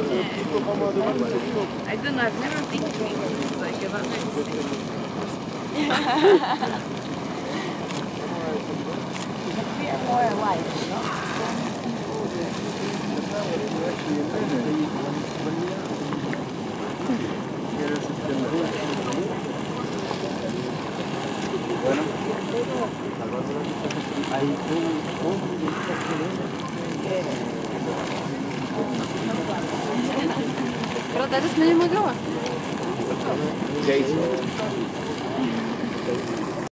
I don't know, I've never been to England, it's like about next more alike. Pero tal vez tady jsme nemohli. Jason.